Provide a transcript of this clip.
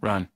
Run.